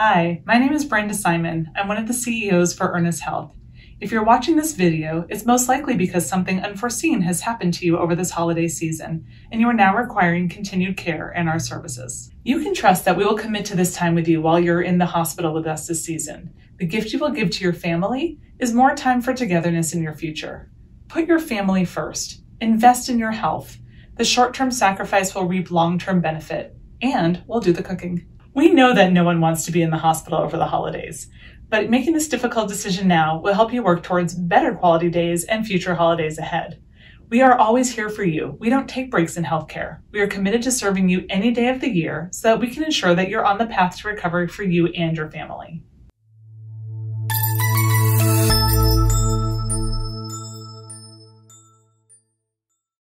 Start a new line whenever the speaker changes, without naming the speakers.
Hi, my name is Brenda Simon. I'm one of the CEOs for Ernest Health. If you're watching this video, it's most likely because something unforeseen has happened to you over this holiday season, and you are now requiring continued care and our services. You can trust that we will commit to this time with you while you're in the hospital with us this season. The gift you will give to your family is more time for togetherness in your future. Put your family first. Invest in your health. The short term sacrifice will reap long term benefit, and we'll do the cooking. We know that no one wants to be in the hospital over the holidays, but making this difficult decision now will help you work towards better quality days and future holidays ahead. We are always here for you. We don't take breaks in healthcare. We are committed to serving you any day of the year so that we can ensure that you're on the path to recovery for you and your family.